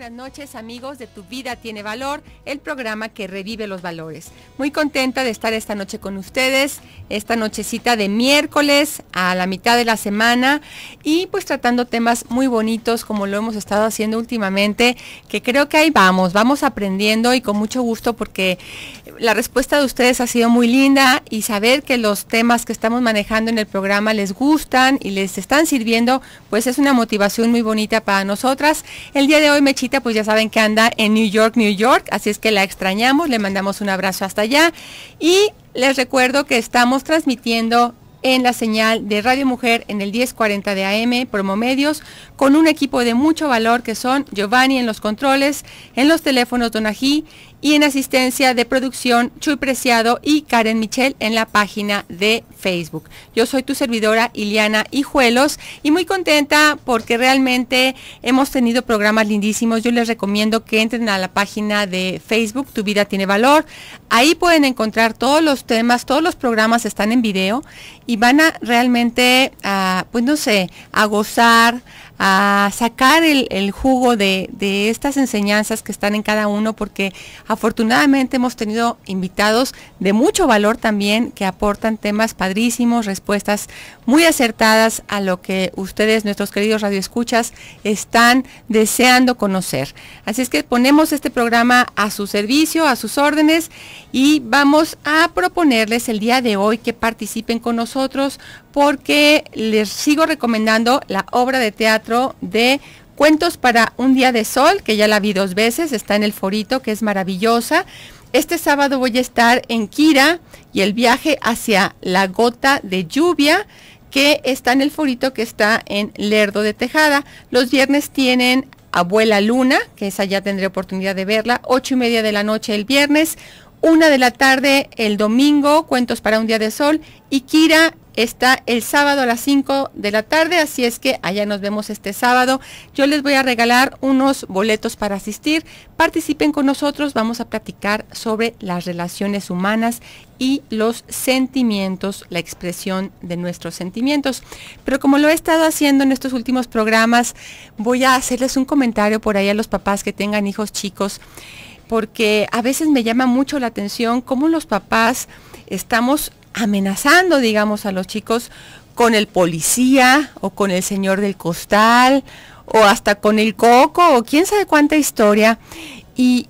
buenas noches amigos de Tu Vida Tiene Valor, el programa que revive los valores. Muy contenta de estar esta noche con ustedes, esta nochecita de miércoles a la mitad de la semana y pues tratando temas muy bonitos como lo hemos estado haciendo últimamente, que creo que ahí vamos, vamos aprendiendo y con mucho gusto porque la respuesta de ustedes ha sido muy linda y saber que los temas que estamos manejando en el programa les gustan y les están sirviendo, pues es una motivación muy bonita para nosotras. El día de hoy Mechita, pues ya saben que anda en New York, New York, así es que la extrañamos, le mandamos un abrazo hasta allá y les recuerdo que estamos transmitiendo en la señal de Radio Mujer en el 1040 de AM, Promomedios, con un equipo de mucho valor que son Giovanni en los controles, en los teléfonos Donají y en asistencia de producción Chuy Preciado y Karen Michel en la página de Facebook. Yo soy tu servidora Iliana Hijuelos y muy contenta porque realmente hemos tenido programas lindísimos. Yo les recomiendo que entren a la página de Facebook Tu Vida Tiene Valor. Ahí pueden encontrar todos los temas, todos los programas están en video y van a realmente, a, pues no sé, a gozar, a sacar el, jugo de, de, estas enseñanzas que están en cada uno, porque afortunadamente hemos tenido invitados de mucho valor también que aportan temas padrísimos, respuestas muy acertadas a lo que ustedes, nuestros queridos radioescuchas, están deseando conocer. Así es que ponemos este programa a su servicio, a sus órdenes y vamos a proponerles el día de hoy que participen con nosotros porque les sigo recomendando la obra de teatro de Cuentos para un día de sol, que ya la vi dos veces, está en el forito, que es maravillosa. Este sábado voy a estar en Kira y el viaje hacia la gota de lluvia, que está en el forito, que está en Lerdo de Tejada. Los viernes tienen Abuela Luna, que esa ya tendré oportunidad de verla, ocho y media de la noche el viernes, una de la tarde el domingo, Cuentos para un día de sol, y Kira está el sábado a las 5 de la tarde, así es que allá nos vemos este sábado. Yo les voy a regalar unos boletos para asistir. Participen con nosotros, vamos a platicar sobre las relaciones humanas y los sentimientos, la expresión de nuestros sentimientos. Pero como lo he estado haciendo en estos últimos programas, voy a hacerles un comentario por ahí a los papás que tengan hijos chicos, porque a veces me llama mucho la atención cómo los papás estamos amenazando, digamos, a los chicos con el policía o con el señor del costal o hasta con el coco o quién sabe cuánta historia. Y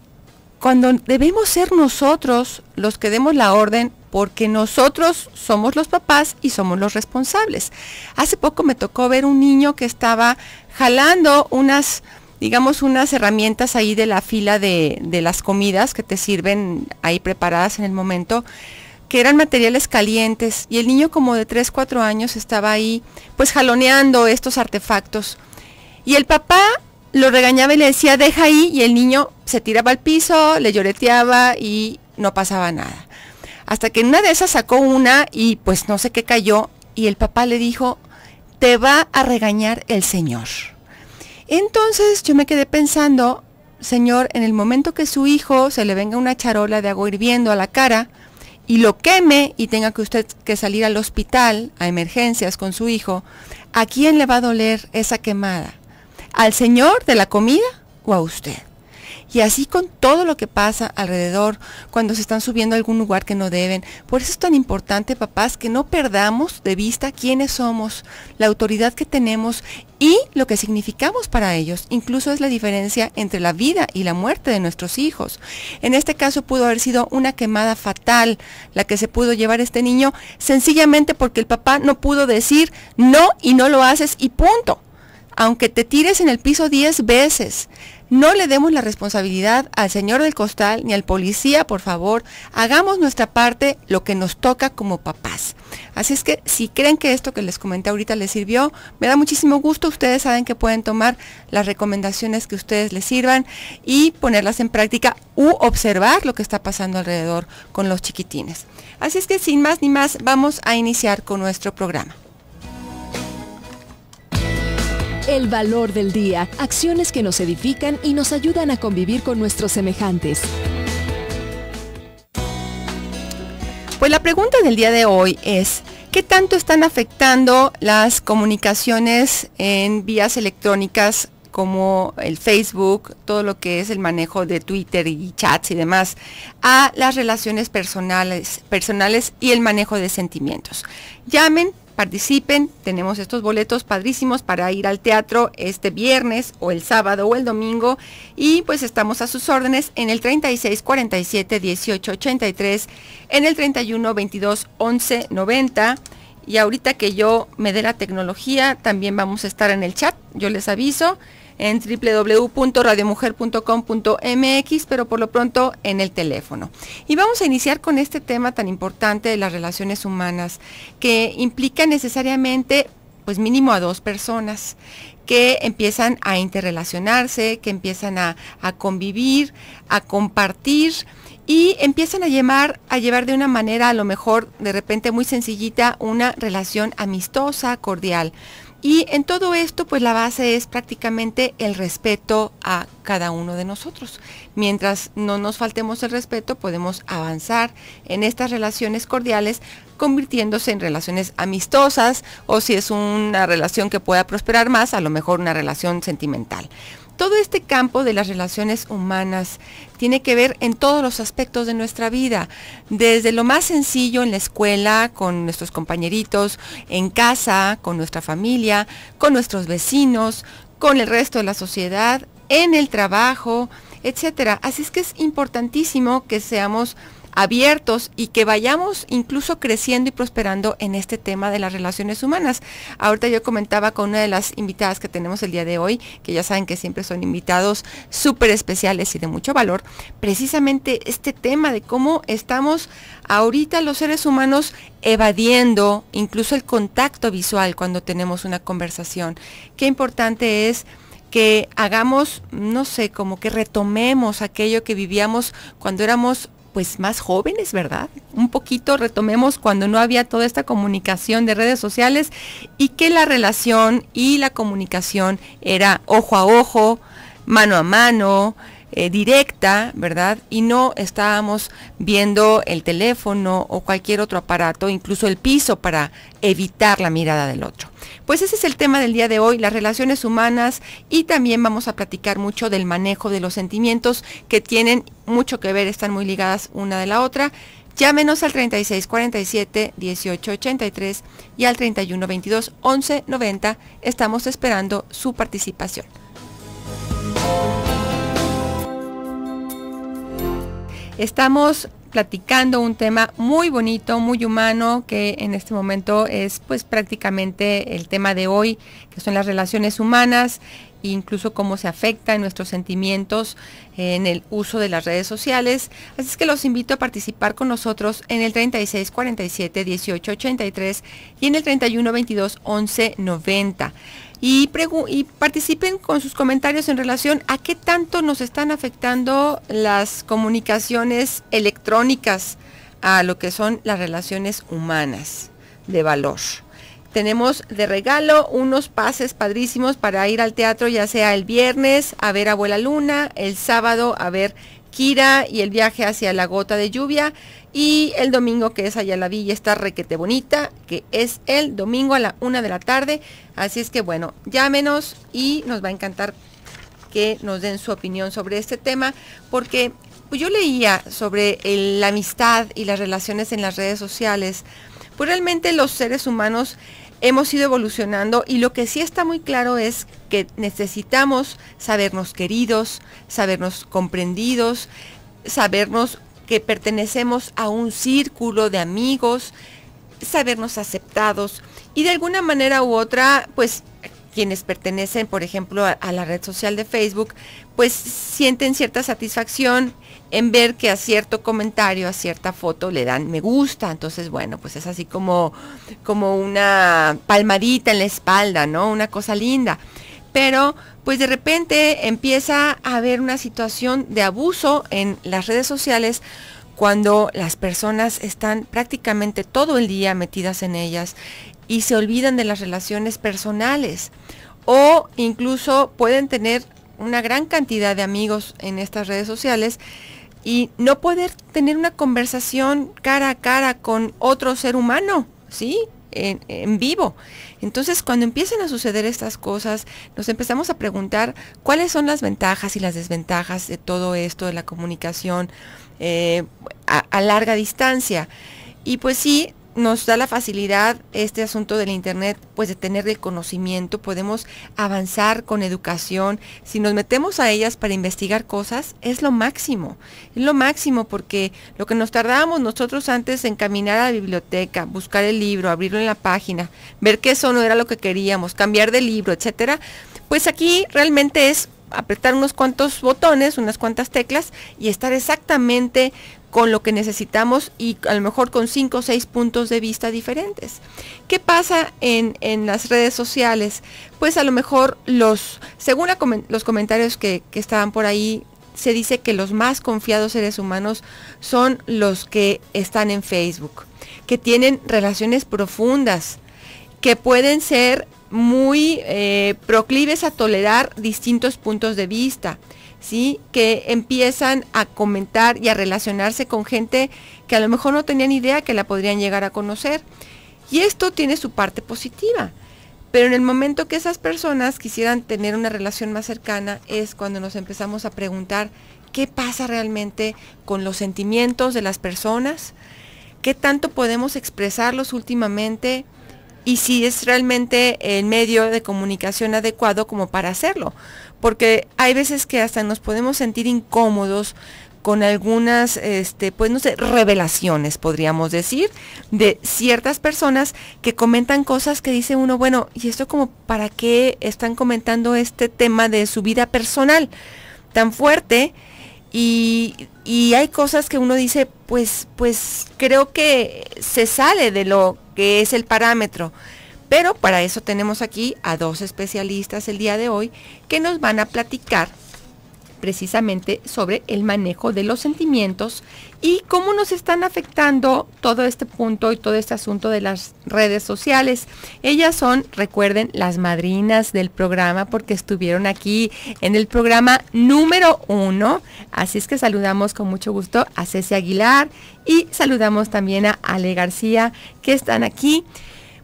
cuando debemos ser nosotros los que demos la orden, porque nosotros somos los papás y somos los responsables. Hace poco me tocó ver un niño que estaba jalando unas, digamos, unas herramientas ahí de la fila de, de las comidas que te sirven ahí preparadas en el momento que eran materiales calientes y el niño como de 3, 4 años estaba ahí pues jaloneando estos artefactos. Y el papá lo regañaba y le decía, deja ahí, y el niño se tiraba al piso, le lloreteaba y no pasaba nada. Hasta que en una de esas sacó una y pues no sé qué cayó y el papá le dijo, te va a regañar el Señor. Entonces yo me quedé pensando, Señor, en el momento que su hijo se le venga una charola de agua hirviendo a la cara, y lo queme y tenga que usted que salir al hospital a emergencias con su hijo, ¿a quién le va a doler esa quemada? ¿Al señor de la comida o a usted? Y así con todo lo que pasa alrededor cuando se están subiendo a algún lugar que no deben. Por eso es tan importante, papás, que no perdamos de vista quiénes somos, la autoridad que tenemos y lo que significamos para ellos. Incluso es la diferencia entre la vida y la muerte de nuestros hijos. En este caso pudo haber sido una quemada fatal la que se pudo llevar este niño, sencillamente porque el papá no pudo decir no y no lo haces y punto. Aunque te tires en el piso 10 veces, no le demos la responsabilidad al señor del costal ni al policía, por favor. Hagamos nuestra parte, lo que nos toca como papás. Así es que si creen que esto que les comenté ahorita les sirvió, me da muchísimo gusto. Ustedes saben que pueden tomar las recomendaciones que ustedes les sirvan y ponerlas en práctica u observar lo que está pasando alrededor con los chiquitines. Así es que sin más ni más, vamos a iniciar con nuestro programa. El valor del día, acciones que nos edifican y nos ayudan a convivir con nuestros semejantes. Pues la pregunta del día de hoy es, ¿qué tanto están afectando las comunicaciones en vías electrónicas como el Facebook, todo lo que es el manejo de Twitter y chats y demás, a las relaciones personales, personales y el manejo de sentimientos. Llamen, participen, tenemos estos boletos padrísimos para ir al teatro este viernes o el sábado o el domingo. Y pues estamos a sus órdenes en el 36 47 18 83, en el 31 22 11 90 y ahorita que yo me dé la tecnología también vamos a estar en el chat, yo les aviso en www.radiomujer.com.mx, pero por lo pronto en el teléfono. Y vamos a iniciar con este tema tan importante de las relaciones humanas, que implica necesariamente, pues mínimo a dos personas que empiezan a interrelacionarse, que empiezan a, a convivir, a compartir y empiezan a llevar, a llevar de una manera a lo mejor de repente muy sencillita una relación amistosa, cordial. Y en todo esto, pues la base es prácticamente el respeto a cada uno de nosotros. Mientras no nos faltemos el respeto, podemos avanzar en estas relaciones cordiales, convirtiéndose en relaciones amistosas o si es una relación que pueda prosperar más, a lo mejor una relación sentimental todo este campo de las relaciones humanas tiene que ver en todos los aspectos de nuestra vida, desde lo más sencillo en la escuela, con nuestros compañeritos, en casa, con nuestra familia, con nuestros vecinos, con el resto de la sociedad, en el trabajo, etcétera. Así es que es importantísimo que seamos abiertos y que vayamos incluso creciendo y prosperando en este tema de las relaciones humanas. Ahorita yo comentaba con una de las invitadas que tenemos el día de hoy, que ya saben que siempre son invitados súper especiales y de mucho valor, precisamente este tema de cómo estamos ahorita los seres humanos evadiendo incluso el contacto visual cuando tenemos una conversación. Qué importante es que hagamos, no sé, como que retomemos aquello que vivíamos cuando éramos pues más jóvenes, ¿verdad? Un poquito retomemos cuando no había toda esta comunicación de redes sociales y que la relación y la comunicación era ojo a ojo, mano a mano, eh, directa, ¿verdad? Y no estábamos viendo el teléfono o cualquier otro aparato, incluso el piso, para evitar la mirada del otro. Pues ese es el tema del día de hoy, las relaciones humanas y también vamos a platicar mucho del manejo de los sentimientos que tienen mucho que ver, están muy ligadas una de la otra. Llámenos al 3647 1883 y al 3122 1190. Estamos esperando su participación. Estamos platicando un tema muy bonito, muy humano, que en este momento es pues prácticamente el tema de hoy, que son las relaciones humanas incluso cómo se afecta en nuestros sentimientos en el uso de las redes sociales. Así es que los invito a participar con nosotros en el 36 47 18 83 y en el 31 22 11 90 y, y, participen con sus comentarios en relación a qué tanto nos están afectando las comunicaciones electrónicas a lo que son las relaciones humanas de valor. Tenemos de regalo unos pases padrísimos para ir al teatro, ya sea el viernes a ver Abuela Luna, el sábado a ver Kira y el viaje hacia la gota de lluvia y el domingo que es allá la villa está requete bonita, que es el domingo a la una de la tarde. Así es que bueno, llámenos y nos va a encantar que nos den su opinión sobre este tema, porque pues yo leía sobre la amistad y las relaciones en las redes sociales. Pues realmente los seres humanos hemos ido evolucionando y lo que sí está muy claro es que necesitamos sabernos queridos, sabernos comprendidos, sabernos que pertenecemos a un círculo de amigos, sabernos aceptados. Y de alguna manera u otra, pues quienes pertenecen, por ejemplo, a, la red social de Facebook, pues sienten cierta satisfacción en ver que a cierto comentario, a cierta foto le dan me gusta. Entonces, bueno, pues es así como, como una palmadita en la espalda, ¿no? Una cosa linda. Pero pues de repente empieza a haber una situación de abuso en las redes sociales cuando las personas están prácticamente todo el día metidas en ellas y se olvidan de las relaciones personales o incluso pueden tener una gran cantidad de amigos en estas redes sociales y no poder tener una conversación cara a cara con otro ser humano, ¿sí? en, vivo. Entonces, cuando empiezan a suceder estas cosas, nos empezamos a preguntar cuáles son las ventajas y las desventajas de todo esto de la comunicación eh, a larga distancia. Y pues sí, nos da la facilidad este asunto del internet pues de tener el conocimiento podemos avanzar con educación. Si nos metemos a ellas para investigar cosas es lo máximo es lo máximo porque lo que nos tardábamos nosotros antes en caminar a la biblioteca buscar el libro abrirlo en la página ver que eso no era lo que queríamos cambiar de libro etcétera pues aquí realmente es apretar unos cuantos botones, unas cuantas teclas y estar exactamente con lo que necesitamos y a lo mejor con cinco o seis puntos de vista diferentes. ¿Qué pasa en, las redes sociales? Pues a lo mejor los, según los comentarios que, que estaban por ahí, se dice que los más confiados seres humanos son los que están en Facebook, que tienen relaciones profundas, que pueden ser muy eh, proclives a tolerar distintos puntos de vista, ¿sí? que empiezan a comentar y a relacionarse con gente que a lo mejor no tenían idea que la podrían llegar a conocer. Y esto tiene su parte positiva. Pero en el momento que esas personas quisieran tener una relación más cercana es cuando nos empezamos a preguntar qué pasa realmente con los sentimientos de las personas, qué tanto podemos expresarlos últimamente, y si es realmente el medio de comunicación adecuado como para hacerlo. Porque hay veces que hasta nos podemos sentir incómodos con algunas, este, pues no sé, revelaciones, podríamos decir, de ciertas personas que comentan cosas que dice uno, bueno, ¿y esto como para qué están comentando este tema de su vida personal tan fuerte? Y, y hay cosas que uno dice, pues, pues creo que se sale de lo que es el parámetro. Pero para eso tenemos aquí a dos especialistas el día de hoy que nos van a platicar precisamente sobre el manejo de los sentimientos y cómo nos están afectando todo este punto y todo este asunto de las redes sociales. Ellas son, recuerden, las madrinas del programa porque estuvieron aquí en el programa número uno. Así es que saludamos con mucho gusto a Ceci Aguilar y saludamos también a Ale García que están aquí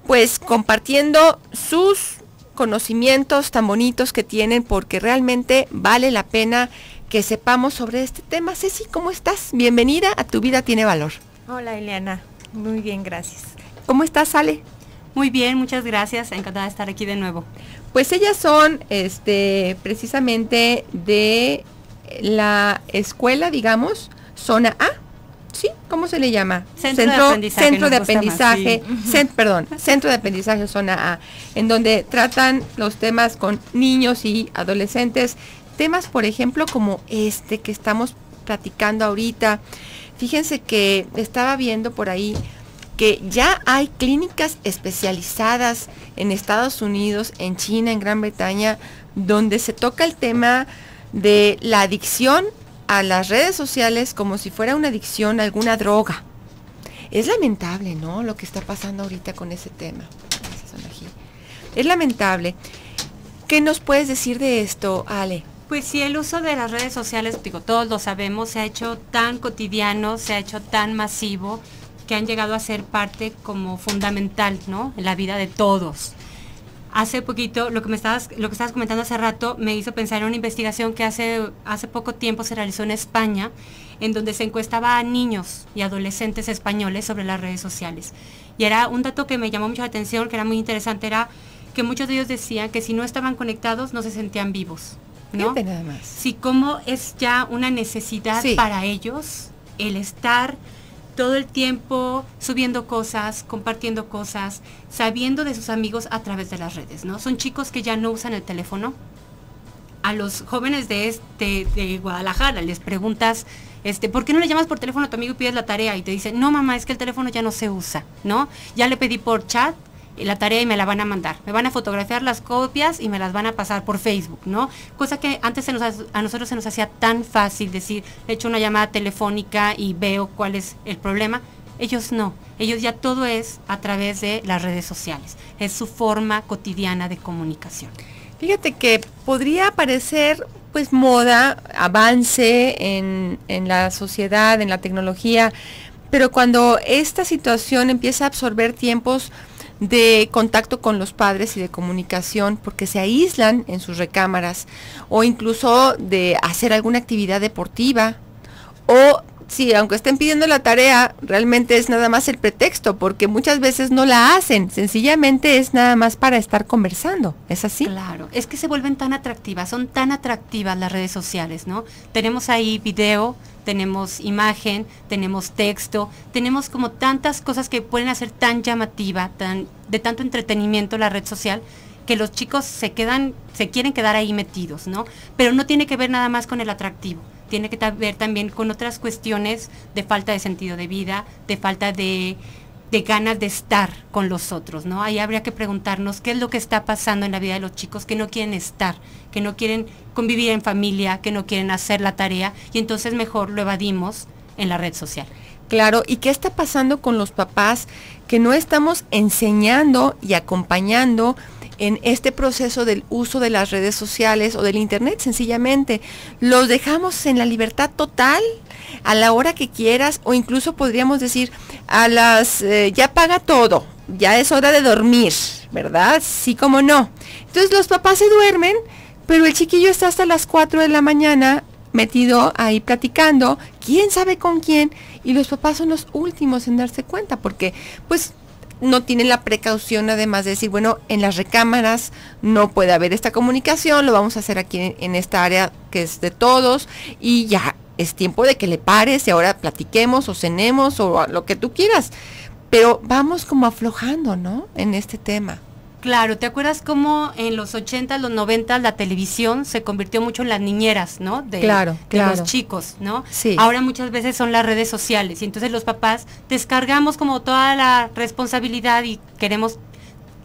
pues compartiendo sus conocimientos tan bonitos que tienen porque realmente vale la pena que sepamos sobre este tema. Ceci, ¿cómo estás? Bienvenida a Tu Vida Tiene Valor. Hola, Eliana. Muy bien, gracias. ¿Cómo estás, Ale? Muy bien, muchas gracias. Encantada de estar aquí de nuevo. Pues ellas son este, precisamente de la escuela, digamos, zona A ¿sí? ¿Cómo se le llama? Centro, de aprendizaje. Centro de aprendizaje, perdón, centro de aprendizaje zona A, en donde tratan los temas con niños y adolescentes, temas por ejemplo como este que estamos platicando ahorita. Fíjense que estaba viendo por ahí que ya hay clínicas especializadas en Estados Unidos, en China, en Gran Bretaña, donde se toca el tema de la adicción a las redes sociales como si fuera una adicción, alguna droga. Es lamentable, ¿no? Lo que está pasando ahorita con ese tema. Es lamentable. ¿Qué nos puedes decir de esto, Ale? Pues sí, el uso de las redes sociales, digo, todos lo sabemos, se ha hecho tan cotidiano, se ha hecho tan masivo, que han llegado a ser parte como fundamental, ¿no? En la vida de todos hace poquito, lo que me estabas, lo que estabas comentando hace rato, me hizo pensar en una investigación que hace, hace poco tiempo se realizó en España, en donde se encuestaba a niños y adolescentes españoles sobre las redes sociales. Y era un dato que me llamó mucho la atención, que era muy interesante, era que muchos de ellos decían que si no estaban conectados no se sentían vivos. ¿no? nada más. Sí, como es ya una necesidad para ellos el estar todo el tiempo subiendo cosas, compartiendo cosas, sabiendo de sus amigos a través de las redes, ¿no? Son chicos que ya no usan el teléfono. A los jóvenes de este de Guadalajara les preguntas, este, ¿por qué no le llamas por teléfono a tu amigo y pides la tarea? Y te dicen, no mamá, es que el teléfono ya no se usa, ¿no? Ya le pedí por chat, la tarea y me la van a mandar. Me van a fotografiar las copias y me las van a pasar por Facebook, ¿no? Cosa que antes a nosotros se nos hacía tan fácil decir, he hecho una llamada telefónica y veo cuál es el problema. Ellos no, ellos ya todo es a través de las redes sociales, es su forma cotidiana de comunicación. Fíjate que podría parecer pues moda, avance en, en la sociedad, en la tecnología, pero cuando esta situación empieza a absorber tiempos de contacto con los padres y de comunicación porque se aíslan en sus recámaras o incluso de hacer alguna actividad deportiva o Sí, aunque estén pidiendo la tarea, realmente es nada más el pretexto, porque muchas veces no la hacen, sencillamente es nada más para estar conversando, ¿es así? Claro, es que se vuelven tan atractivas, son tan atractivas las redes sociales, ¿no? Tenemos ahí video, tenemos imagen, tenemos texto, tenemos como tantas cosas que pueden hacer tan llamativa, tan, de tanto entretenimiento la red social, que los chicos se quedan, se quieren quedar ahí metidos, ¿no? Pero no tiene que ver nada más con el atractivo tiene que ver también con otras cuestiones de falta de sentido de vida, de falta de, ganas de estar con los otros, ¿no? Ahí habría que preguntarnos qué es lo que está pasando en la vida de los chicos que no quieren estar, que no quieren convivir en familia, que no quieren hacer la tarea y entonces mejor lo evadimos en la red social. Claro, ¿y qué está pasando con los papás que no estamos enseñando y acompañando en este proceso del uso de las redes sociales o del Internet, sencillamente. Los dejamos en la libertad total a la hora que quieras o incluso podríamos decir a las, eh, ya paga todo, ya es hora de dormir, ¿verdad? Sí como no. Entonces los papás se duermen, pero el chiquillo está hasta las 4 de la mañana metido ahí platicando, quién sabe con quién, y los papás son los últimos en darse cuenta, porque pues no tienen la precaución además de decir, bueno, en las recámaras no puede haber esta comunicación, lo vamos a hacer aquí en, esta área que es de todos y ya es tiempo de que le pares y ahora platiquemos o cenemos o lo que tú quieras. Pero vamos como aflojando, ¿no? En este tema. Claro, ¿te acuerdas cómo en los 80, los 90 la televisión se convirtió mucho en las niñeras, ¿no? De, claro, de los chicos, ¿no? Sí. Ahora muchas veces son las redes sociales y entonces los papás descargamos como toda la responsabilidad y queremos,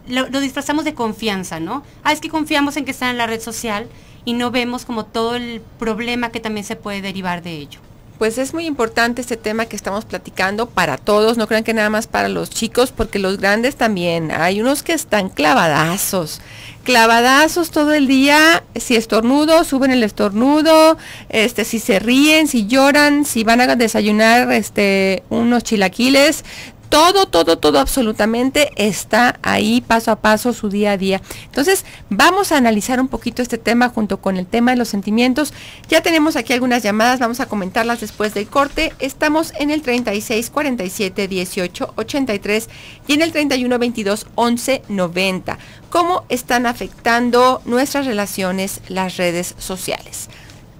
lo, lo disfrazamos de confianza, ¿no? Ah, es que confiamos en que están en la red social y no vemos como todo el problema que también se puede derivar de ello pues es muy importante este tema que estamos platicando para todos, no crean que nada más para los chicos, porque los grandes también, hay unos que están clavadazos, clavadazos todo el día, si estornudo, suben el estornudo, este, si se ríen, si lloran, si van a desayunar este, unos chilaquiles, todo, todo, todo absolutamente está ahí paso a paso su día a día. Entonces, vamos a analizar un poquito este tema junto con el tema de los sentimientos. Ya tenemos aquí algunas llamadas, vamos a comentarlas después del corte. Estamos en el 36 47 18 83 y en el 31 22 11 90. ¿Cómo están afectando nuestras relaciones las redes sociales?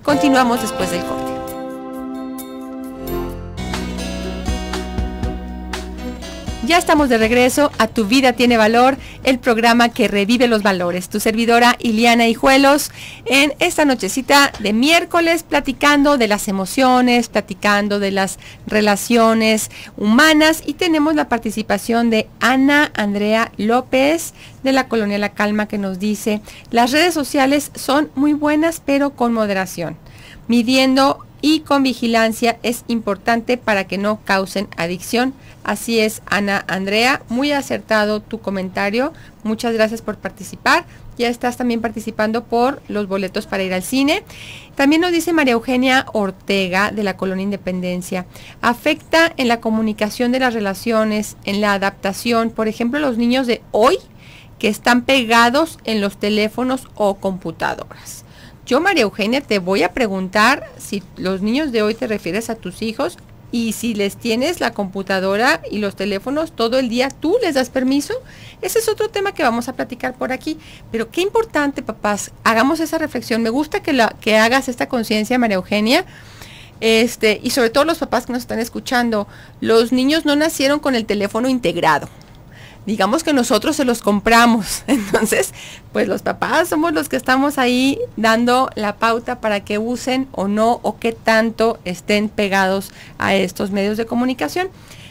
Continuamos después del corte. Ya estamos de regreso a Tu Vida Tiene Valor, el programa que revive los valores. Tu servidora Iliana Hijuelos en esta nochecita de miércoles platicando de las emociones, platicando de las relaciones humanas y tenemos la participación de Ana Andrea López de la Colonia La Calma que nos dice, las redes sociales son muy buenas pero con moderación, midiendo y con vigilancia es importante para que no causen adicción Así es, Ana Andrea, muy acertado tu comentario. Muchas gracias por participar. Ya estás también participando por los boletos para ir al cine. También nos dice María Eugenia Ortega de la Colonia Independencia. Afecta en la comunicación de las relaciones, en la adaptación. Por ejemplo, los niños de hoy que están pegados en los teléfonos o computadoras. Yo, María Eugenia, te voy a preguntar si los niños de hoy te refieres a tus hijos y si les tienes la computadora y los teléfonos todo el día, ¿tú les das permiso? Ese es otro tema que vamos a platicar por aquí. Pero qué importante, papás, hagamos esa reflexión. Me gusta que, la, que hagas esta conciencia, María Eugenia. Este, y sobre todo los papás que nos están escuchando, los niños no nacieron con el teléfono integrado digamos que nosotros se los compramos. Entonces, pues los papás somos los que estamos ahí dando la pauta para que usen o no o qué tanto estén pegados a estos medios de comunicación.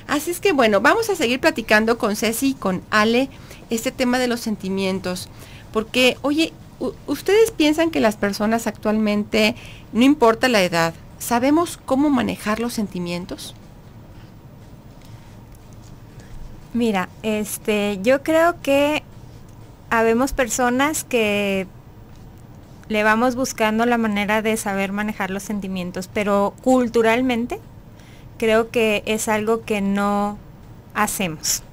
Así es que bueno, vamos a seguir platicando con Ceci y con Ale este tema de los sentimientos. Porque, oye, ¿ustedes piensan que las personas actualmente, no importa la edad, sabemos cómo manejar los sentimientos? Mira, este, yo creo que habemos personas que le vamos buscando la manera de saber manejar los sentimientos, pero culturalmente creo que es algo que no hacemos.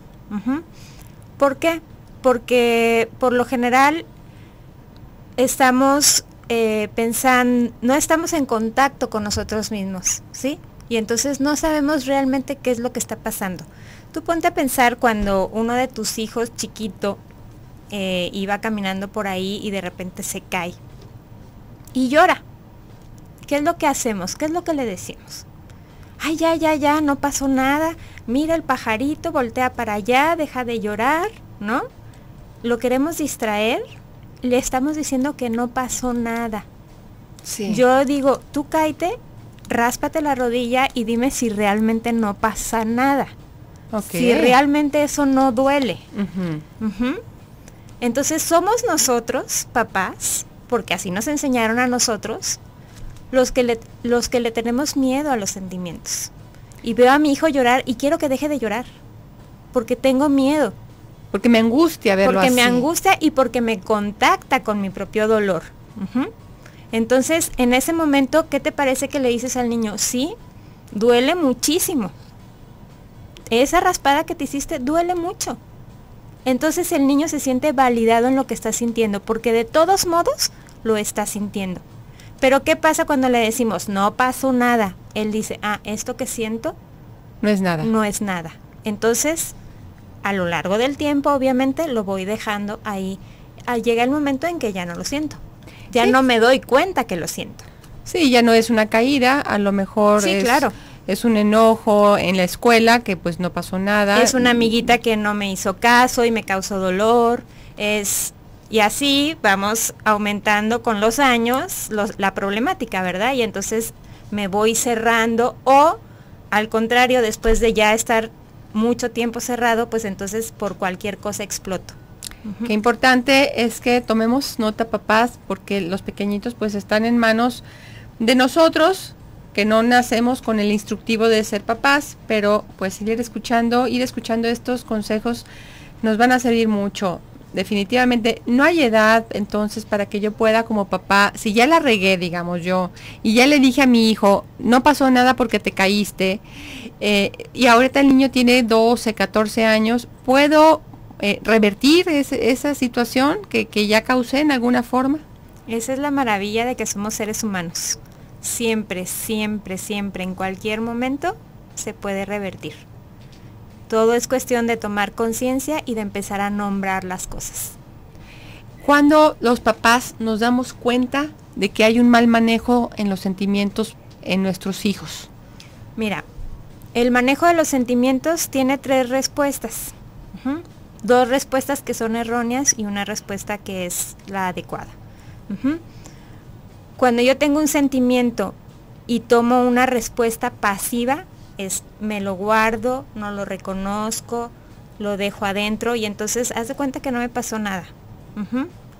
¿Por qué? Porque por lo general estamos eh, pensando, no estamos en contacto con nosotros mismos, ¿sí? Y entonces no sabemos realmente qué es lo que está pasando. Tú ponte a pensar cuando uno de tus hijos chiquito eh, iba caminando por ahí y de repente se cae y llora. ¿Qué es lo que hacemos? ¿Qué es lo que le decimos? Ay, ya, ya, ya, no pasó nada. Mira el pajarito, voltea para allá, deja de llorar, ¿no? Lo queremos distraer, le estamos diciendo que no pasó nada. Sí. Yo digo, tú cáete, ráspate la rodilla y dime si realmente no pasa nada. Si realmente eso no duele. Entonces somos nosotros, papás, porque así nos enseñaron a nosotros, los que, le, los que le tenemos miedo a los sentimientos. Y veo a mi hijo llorar y quiero que deje de llorar, porque tengo miedo. Porque me angustia verlo Porque me angustia y porque me contacta con mi propio dolor. Entonces, en ese momento, ¿qué te parece que le dices al niño? Sí, duele muchísimo. Esa raspada que te hiciste duele mucho. Entonces el niño se siente validado en lo que está sintiendo, porque de todos modos lo está sintiendo. Pero ¿qué pasa cuando le decimos, no pasó nada? Él dice, ah, esto que siento no es nada. No es nada. Entonces, a lo largo del tiempo, obviamente, lo voy dejando ahí. Ah, llega el momento en que ya no lo siento. Ya no me doy cuenta que lo siento. Sí, ya no es una caída, a lo mejor sí, claro. Es un enojo en la escuela que pues no pasó nada. Es una amiguita que no me hizo caso y me causó dolor. Es y así vamos aumentando con los años la problemática, ¿verdad? Y entonces me voy cerrando o al contrario, después de ya estar mucho tiempo cerrado, pues entonces por cualquier cosa exploto. Qué importante es que tomemos nota, papás, porque los pequeñitos pues están en manos de nosotros, que no nacemos con el instructivo de ser papás, pero pues ir escuchando, ir escuchando estos consejos nos van a servir mucho definitivamente no hay edad entonces para que yo pueda como papá, si ya la regué, digamos yo, y ya le dije a mi hijo, no pasó nada porque te caíste, eh, y ahorita el niño tiene 12, 14 años, ¿puedo eh, revertir esa situación que, que ya causé en alguna forma? Esa es la maravilla de que somos seres humanos. Siempre, siempre, siempre, en cualquier momento se puede revertir. Todo es cuestión de tomar conciencia y de empezar a nombrar las cosas. Cuando los papás nos damos cuenta de que hay un mal manejo en los sentimientos en nuestros hijos. Mira, el manejo de los sentimientos tiene tres respuestas. Dos respuestas que son erróneas y una respuesta que es la adecuada. Cuando yo tengo un sentimiento y tomo una respuesta pasiva, es me lo guardo, no lo reconozco, lo dejo adentro y entonces haz de cuenta que no me pasó nada.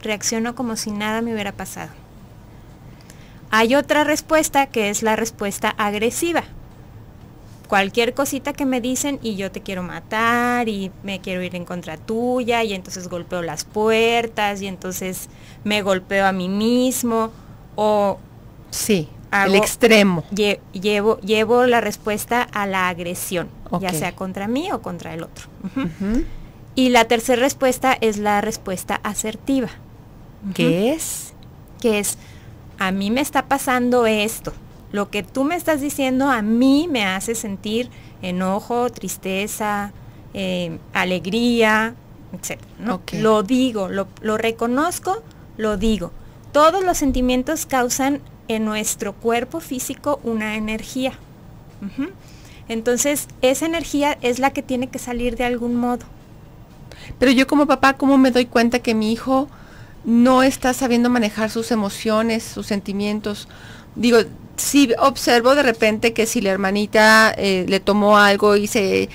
Reacciono como si nada me hubiera pasado. Hay otra respuesta que es la respuesta agresiva. Cualquier cosita que me dicen y yo te quiero matar y me quiero ir en contra tuya y entonces golpeo las puertas y entonces me golpeo a mí mismo o sí el extremo. llevo, llevo la respuesta a la agresión, ya sea contra mí o contra el otro. Y la tercera respuesta es la respuesta asertiva. ¿Qué es? Que es, a mí me está pasando esto. Lo que tú me estás diciendo a mí me hace sentir enojo, tristeza, eh, alegría, etc. Lo digo, lo, lo reconozco, lo digo. Todos los sentimientos causan en nuestro cuerpo físico una energía. Entonces, esa energía es la que tiene que salir de algún modo. Pero yo como papá, ¿cómo me doy cuenta que mi hijo no está sabiendo manejar sus emociones, sus sentimientos? Digo, si observo de repente que si la hermanita eh, le tomó algo y se...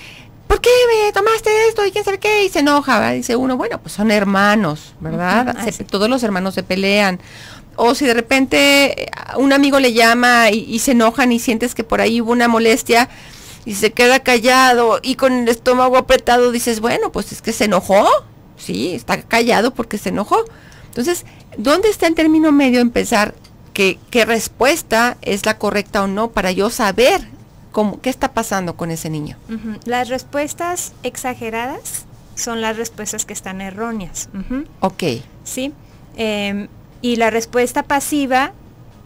¿Por qué me tomaste esto? Y quién sabe qué, y se enoja, dice uno, bueno, pues son hermanos, ¿verdad? todos los hermanos se pelean o si de repente un amigo le llama y, se enojan y sientes que por ahí hubo una molestia y se queda callado y con el estómago apretado dices, bueno, pues es que se enojó, sí, está callado porque se enojó. Entonces, ¿dónde está el término medio empezar que, qué respuesta es la correcta o no para yo saber cómo, qué está pasando con ese niño? Las respuestas exageradas son las respuestas que están erróneas. Ok. Sí. Em, y la respuesta pasiva,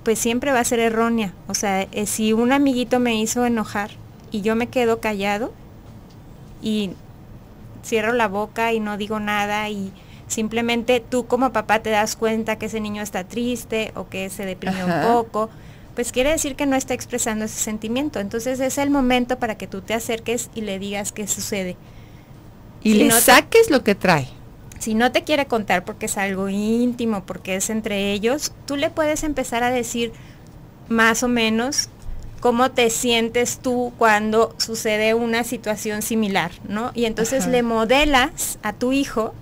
pues siempre va a ser errónea. O sea, eh, si un amiguito me hizo enojar y yo me quedo callado y cierro la boca y no digo nada y simplemente tú como papá te das cuenta que ese niño está triste o que se deprimió un poco, pues quiere decir que no está expresando ese sentimiento. Entonces es el momento para que tú te acerques y le digas qué sucede. Y le saques lo que trae. Si no te quiere contar porque es algo íntimo, porque es entre ellos, tú le puedes empezar a decir más o menos cómo te sientes tú cuando sucede una situación similar, ¿no? Y entonces le modelas a tu hijo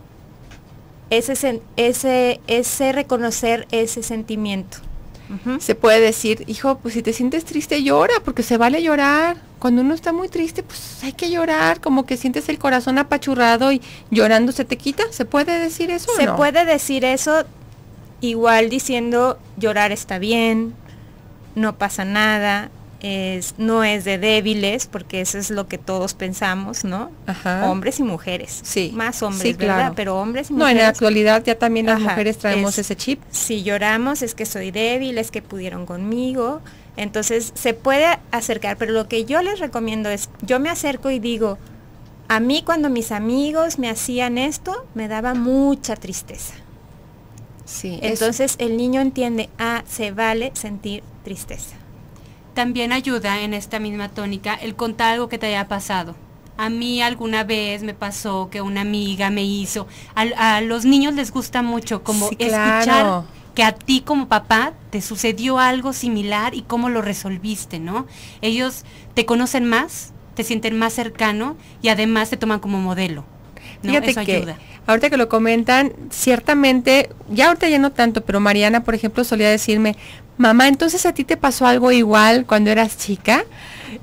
ese, ese, ese reconocer ese sentimiento. Se puede decir, hijo, pues si te sientes triste llora, porque se vale llorar. Cuando uno está muy triste, pues hay que llorar, como que sientes el corazón apachurrado y llorando se te quita. ¿Se puede decir eso? Se puede decir eso igual diciendo llorar está bien, no pasa nada, no es de débiles, porque eso es lo que todos pensamos, ¿no? Hombres y mujeres. Sí. Más hombres, ¿verdad? Pero hombres y mujeres. No, en la actualidad ya también las mujeres traemos ese chip. Si lloramos es que soy débil, es que pudieron conmigo. Entonces se puede acercar, pero lo que yo les recomiendo es, yo me acerco y digo, a mí cuando mis amigos me hacían esto, me daba mucha tristeza. Sí. Entonces el niño entiende, ah, se vale sentir tristeza también ayuda en esta misma tónica el contar algo que te haya pasado. A mí alguna vez me pasó que una amiga me hizo. A, los niños les gusta mucho como escuchar que a ti como papá te sucedió algo similar y cómo lo resolviste, ¿no? Ellos te conocen más, te sienten más cercano y además te toman como modelo. Fíjate Eso que ayuda. ahorita que lo comentan, ciertamente, ya ahorita ya no tanto, pero Mariana, por ejemplo, solía decirme, mamá, entonces a ti te pasó algo igual cuando eras chica.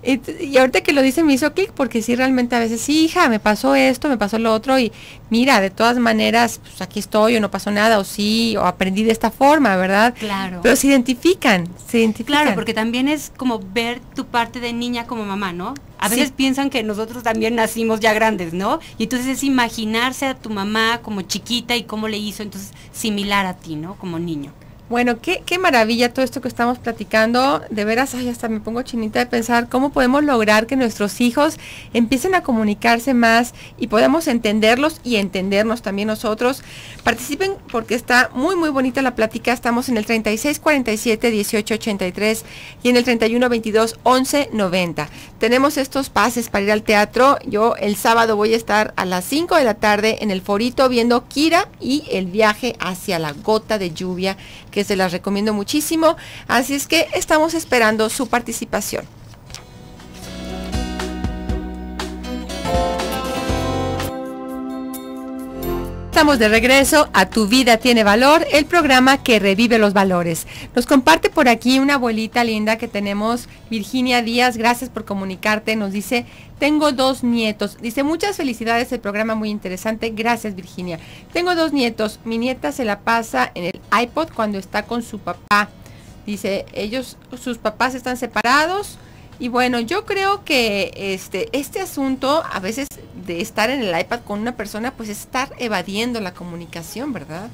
Y, ahorita que lo dice me hizo clic porque sí realmente a veces, sí, hija, me pasó esto, me pasó lo otro y mira, de todas maneras, pues aquí estoy o no pasó nada o sí, o aprendí de esta forma, ¿verdad? Claro. Pero se identifican, se identifican. Claro, porque también es como ver tu parte de niña como mamá, ¿no? A veces piensan que nosotros también nacimos ya grandes, ¿no? Y entonces es imaginarse a tu mamá como chiquita y cómo le hizo, entonces similar a ti, ¿no? Como niño. Bueno, qué, qué, maravilla todo esto que estamos platicando. De veras, ay, hasta me pongo chinita de pensar cómo podemos lograr que nuestros hijos empiecen a comunicarse más y podamos entenderlos y entendernos también nosotros. Participen porque está muy, muy bonita la plática. Estamos en el 3647 1883 y en el 3122 1190. Tenemos estos pases para ir al teatro. Yo el sábado voy a estar a las 5 de la tarde en el Forito viendo Kira y el viaje hacia la gota de lluvia que se las recomiendo muchísimo. Así es que estamos esperando su participación. Estamos de regreso a Tu vida tiene valor, el programa que revive los valores. Nos comparte por aquí una abuelita linda que tenemos, Virginia Díaz, gracias por comunicarte, nos dice, tengo dos nietos. Dice, muchas felicidades, el programa muy interesante. Gracias, Virginia. Tengo dos nietos. Mi nieta se la pasa en el iPod cuando está con su papá. Dice, ellos, sus papás están separados. Y bueno, yo creo que este, este asunto a veces de estar en el iPad con una persona, pues es estar evadiendo la comunicación, ¿verdad?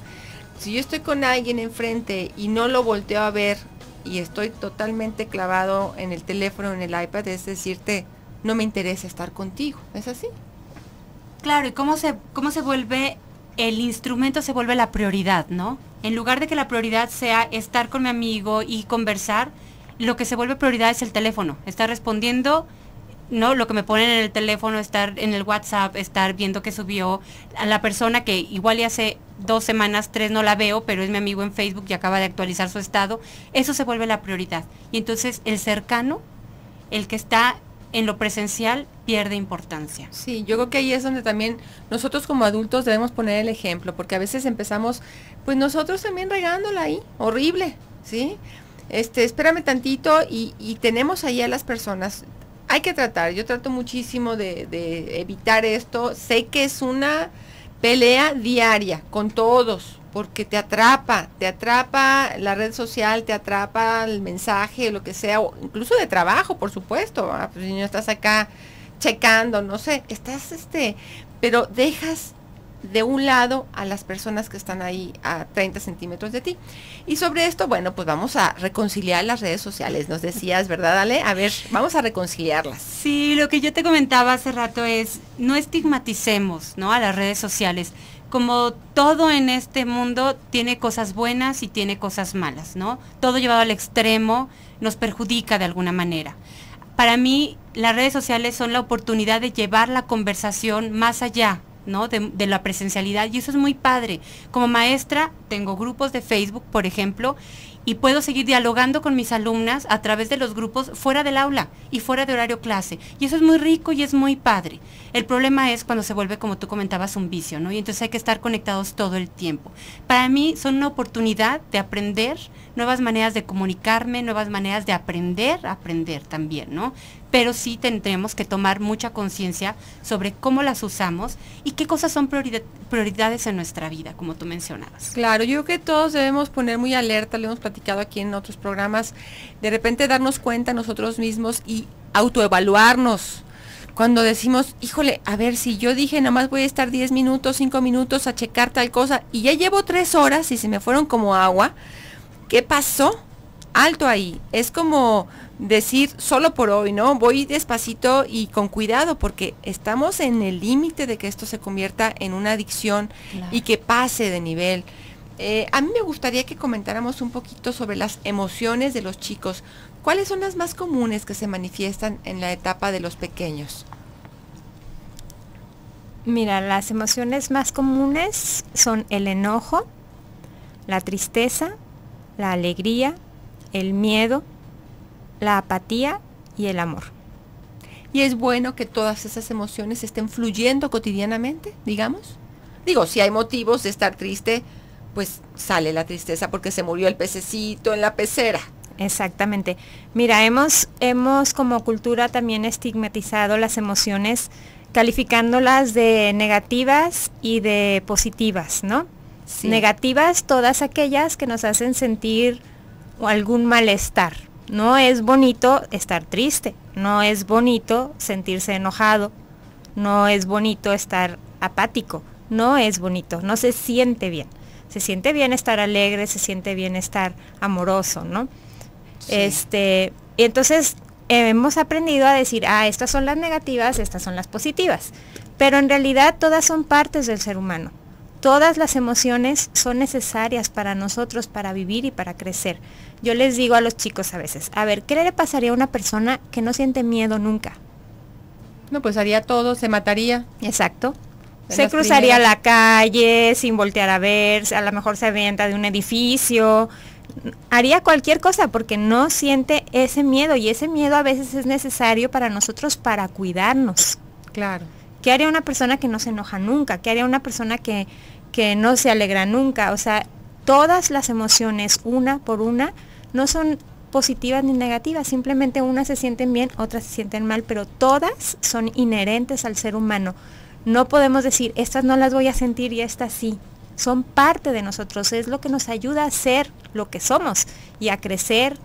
Si yo estoy con alguien enfrente y no lo volteo a ver y estoy totalmente clavado en el teléfono, en el iPad, es decirte, no me interesa estar contigo. ¿Es así? Claro, y cómo se, cómo se vuelve, el instrumento se vuelve la prioridad, ¿no? En lugar de que la prioridad sea estar con mi amigo y conversar, lo que se vuelve prioridad es el teléfono. Estar respondiendo, ¿no? Lo que me ponen en el teléfono, estar en el WhatsApp, estar viendo que subió a la persona que igual ya hace dos semanas, tres no la veo, pero es mi amigo en Facebook y acaba de actualizar su estado. Eso se vuelve la prioridad. Y entonces el cercano, el que está en lo presencial pierde importancia. Sí, yo creo que ahí es donde también nosotros como adultos debemos poner el ejemplo, porque a veces empezamos, pues nosotros también regándola ahí, horrible, ¿sí? Este, espérame tantito y, tenemos ahí a las personas. Hay que tratar, yo trato muchísimo de, de evitar esto. Sé que es una pelea diaria con todos, porque te atrapa, te atrapa la red social, te atrapa el mensaje, lo que sea, incluso de trabajo, por supuesto, pues si no estás acá checando, no sé, estás este pero dejas de un lado a las personas que están ahí a 30 centímetros de ti. Y sobre esto, bueno, pues vamos a reconciliar las redes sociales. Nos decías, ¿verdad, Ale? A ver, vamos a reconciliarlas. Sí, lo que yo te comentaba hace rato es, no estigmaticemos, ¿no? A las redes sociales. Como todo en este mundo tiene cosas buenas y tiene cosas malas, ¿no? Todo llevado al extremo nos perjudica de alguna manera. Para mí, las redes sociales son la oportunidad de llevar la conversación más allá de, la presencialidad y eso es muy padre. Como maestra tengo grupos de Facebook, por ejemplo, y puedo seguir dialogando con mis alumnas a través de los grupos fuera del aula y fuera de horario clase. Y eso es muy rico y es muy padre. El problema es cuando se vuelve, como tú comentabas, un vicio, ¿no? Y entonces hay que estar conectados todo el tiempo. Para mí son una oportunidad de aprender nuevas maneras de comunicarme, nuevas maneras de aprender, aprender también, ¿no? Pero sí tendremos que tomar mucha conciencia sobre cómo las usamos y qué cosas son prioridades en nuestra vida, como tú mencionabas. Claro, yo creo que todos debemos poner muy alerta, lo hemos platicado aquí en otros programas, de repente darnos cuenta nosotros mismos y autoevaluarnos cuando decimos, híjole, a ver, si yo dije nada más voy a estar 10 minutos, 5 minutos a checar tal cosa y ya llevo 3 horas y se me fueron como agua, ¿qué pasó? Alto ahí. Es como decir solo por hoy, ¿no? Voy despacito y con cuidado porque estamos en el límite de que esto se convierta en una adicción y que pase de nivel. Eh, a mí me gustaría que comentáramos un poquito sobre las emociones de los chicos. ¿Cuáles son las más comunes que se manifiestan en la etapa de los pequeños? Mira, las emociones más comunes son el enojo, la tristeza, la alegría, el miedo, la apatía y el amor. Y es bueno que todas esas emociones estén fluyendo cotidianamente, digamos. Digo, si hay motivos de estar triste, pues sale la tristeza porque se murió el pececito en la pecera. Exactamente. Mira, hemos, hemos como cultura también estigmatizado las emociones calificándolas de negativas y de positivas, ¿no? Negativas todas aquellas que nos hacen sentir algún malestar. No es bonito estar triste, no es bonito sentirse enojado, no es bonito estar apático, no es bonito, no se siente bien. Se siente bien estar alegre, se siente bien estar amoroso, ¿no? Este, y entonces hemos aprendido a decir, ah, estas son las negativas, estas son las positivas. Pero en realidad todas son partes del ser humano. Todas las emociones son necesarias para nosotros, para vivir y para crecer. Yo les digo a los chicos a veces, a ver, ¿qué le pasaría a una persona que no siente miedo nunca? No, pues haría todo, se mataría. Exacto. se cruzaría la calle sin voltear a ver, a lo mejor se avienta de un edificio, haría cualquier cosa porque no siente ese miedo y ese miedo a veces es necesario para nosotros para cuidarnos. Claro. ¿Qué haría una persona que no se enoja nunca? ¿Qué haría una persona que, que no se alegra nunca? O sea, todas las emociones, una por una, no son positivas ni negativas, simplemente unas se sienten bien, otras se sienten mal, pero todas son inherentes al ser humano. No podemos decir, estas no las voy a sentir y estas sí son parte de nosotros, es lo que nos ayuda a ser lo que somos y a crecer.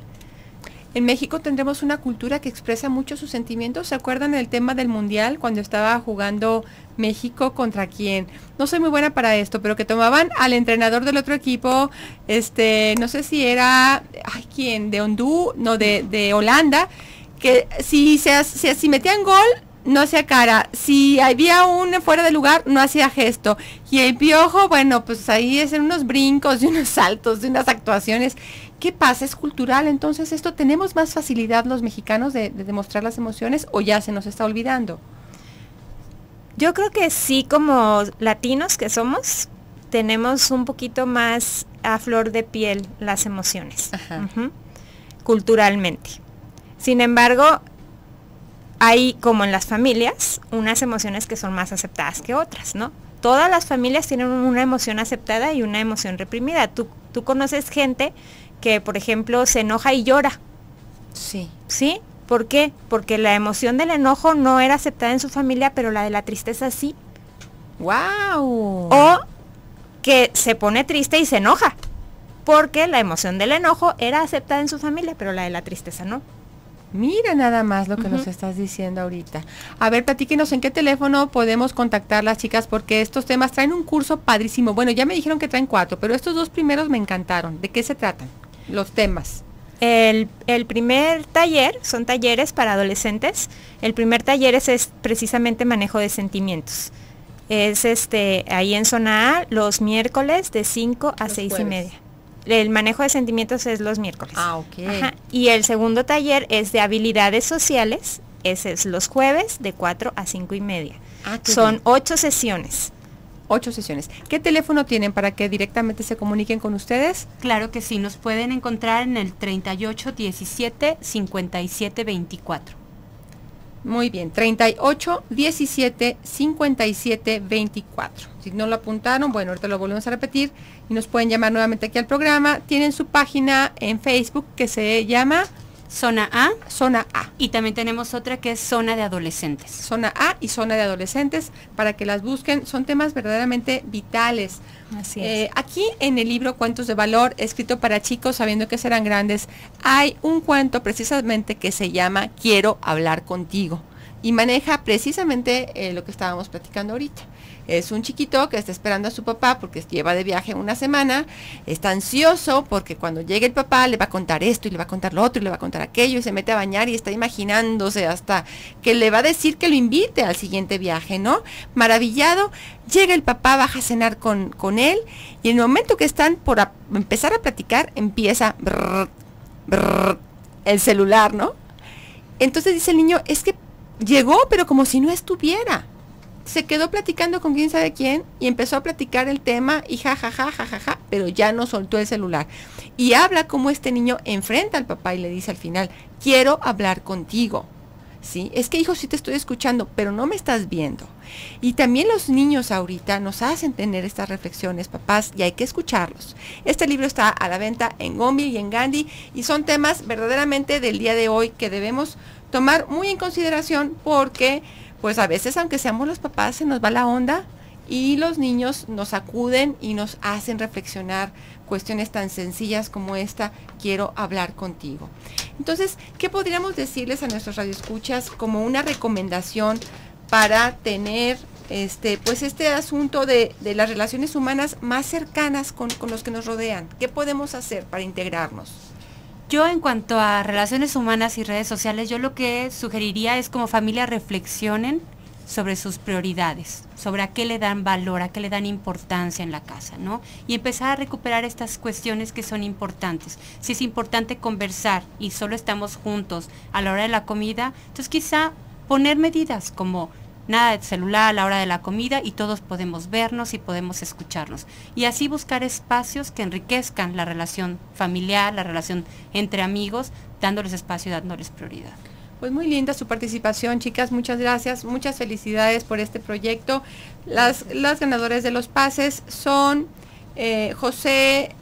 En México tendremos una cultura que expresa mucho sus sentimientos. ¿Se acuerdan del tema del mundial cuando estaba jugando México contra quién? No soy muy buena para esto, pero que tomaban al entrenador del otro equipo, este, no sé si era, ay, quién, de Hondú, no, de, de Holanda, que si, se, si, si metían gol, no hacía cara. Si había un fuera de lugar, no hacía gesto. Y el piojo, bueno, pues ahí es en unos brincos y unos saltos, de unas actuaciones. ¿Qué pasa? ¿Es cultural? Entonces, ¿esto tenemos más facilidad los mexicanos de, demostrar las emociones o ya se nos está olvidando? Yo creo que sí, como latinos que somos, tenemos un poquito más a flor de piel las emociones, culturalmente. Sin embargo, hay, como en las familias, unas emociones que son más aceptadas que otras, ¿no? Todas las familias tienen una emoción aceptada y una emoción reprimida. Tú, tú conoces gente que, por ejemplo, se enoja y llora. Sí. ¿Sí? ¿Por qué? Porque la emoción del enojo no era aceptada en su familia, pero la de la tristeza sí. ¡Wow! O que se pone triste y se enoja. Porque la emoción del enojo era aceptada en su familia, pero la de la tristeza no. Mira nada más lo que nos estás diciendo ahorita. A ver, platíquenos en qué teléfono podemos contactar las chicas porque estos temas traen un curso padrísimo. Bueno, ya me dijeron que traen cuatro, pero estos dos primeros me encantaron. ¿De qué se tratan? Los temas. El, primer taller son talleres para adolescentes. El primer taller es, precisamente manejo de sentimientos. Es este ahí en zona A los miércoles de 5 a 6 y media. El manejo de sentimientos es los miércoles. Ah, ok. Y el segundo taller es de habilidades sociales. Ese es los jueves de 4 a 5 y media. Ah, Son ocho sesiones. Ocho sesiones. ¿Qué teléfono tienen para que directamente se comuniquen con ustedes? Claro que sí, nos pueden encontrar en el 38 17 57 24. Muy bien, 38 17 57 24. Si no lo apuntaron, bueno, ahorita lo volvemos a repetir y nos pueden llamar nuevamente aquí al programa. Tienen su página en Facebook que se llama Zona A. Zona A. Y también tenemos otra que es Zona de Adolescentes. Zona A y Zona de Adolescentes para que las busquen. Son temas verdaderamente vitales. Así es. Eh, aquí en el libro Cuentos de Valor, escrito para chicos sabiendo que serán grandes, hay un cuento precisamente que se llama Quiero hablar contigo y maneja precisamente eh, lo que estábamos platicando ahorita. Es un chiquito que está esperando a su papá porque lleva de viaje una semana, está ansioso porque cuando llegue el papá le va a contar esto y le va a contar lo otro y le va a contar aquello y se mete a bañar y está imaginándose hasta que le va a decir que lo invite al siguiente viaje, ¿no? Maravillado, llega el papá, baja a cenar con, con él y en el momento que están por empezar a platicar empieza el celular, ¿no? Entonces dice el niño, es que llegó pero como si no estuviera se quedó platicando con quién sabe quién y empezó a platicar el tema y jajaja, jajaja, pero ya no soltó el celular. Y habla como este niño enfrenta al papá y le dice al final, quiero hablar contigo. ¿Sí? Es que hijo, sí te estoy escuchando, pero no me estás viendo. Y también los niños ahorita nos hacen tener estas reflexiones, papás, y hay que escucharlos. Este libro está a la venta en Gombi y en Gandhi y son temas verdaderamente del día de hoy que debemos tomar muy en consideración porque pues a veces aunque seamos los papás se nos va la onda y los niños nos acuden y nos hacen reflexionar cuestiones tan sencillas como esta, quiero hablar contigo. Entonces, ¿qué podríamos decirles a nuestros radioescuchas como una recomendación para tener este, pues este asunto de, las relaciones humanas más cercanas con, con los que nos rodean? ¿Qué podemos hacer para integrarnos? Yo en cuanto a relaciones humanas y redes sociales, yo lo que sugeriría es como familia reflexionen sobre sus prioridades, sobre a qué le dan valor, a qué le dan importancia en la casa, ¿no? Y empezar a recuperar estas cuestiones que son importantes. Si es importante conversar y solo estamos juntos a la hora de la comida, entonces quizá poner medidas como nada de celular a la hora de la comida y todos podemos vernos y podemos escucharnos. Y así buscar espacios que enriquezcan la relación familiar, la relación entre amigos, dándoles espacio y dándoles prioridad. Pues muy linda su participación, chicas. Muchas gracias. Muchas felicidades por este proyecto. Las, las ganadoras de los pases son eh, José,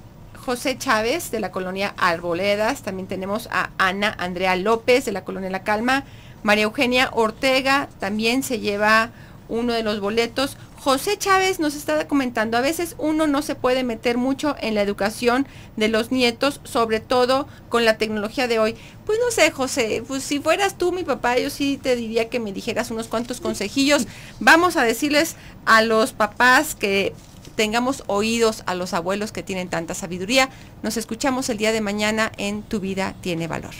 José Chávez de la colonia Arboledas. También tenemos a Ana Andrea López de la colonia La Calma. María Eugenia Ortega también se lleva uno de los boletos. José Chávez nos está comentando, a veces uno no se puede meter mucho en la educación de los nietos, sobre todo con la tecnología de hoy. Pues no sé, José, pues si fueras tú mi papá, yo sí te diría que me dijeras unos cuantos consejillos. Vamos a decirles a los papás que tengamos oídos a los abuelos que tienen tanta sabiduría. Nos escuchamos el día de mañana en Tu vida tiene valor.